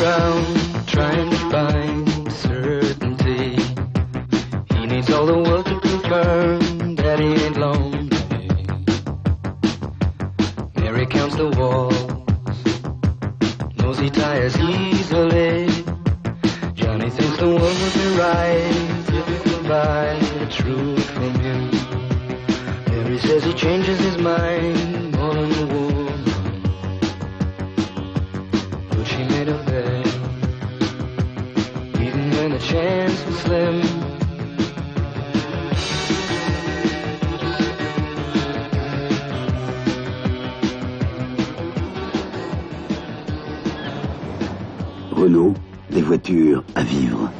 around trying to find certainty. He needs all the world to confirm that he ain't lonely. Mary counts the walls, knows he tires easily. Johnny thinks the world would be right if he could buy the truth from him. Mary says he changes his mind more than a woman. She made a chance was slim. Renault, des voitures à vivre.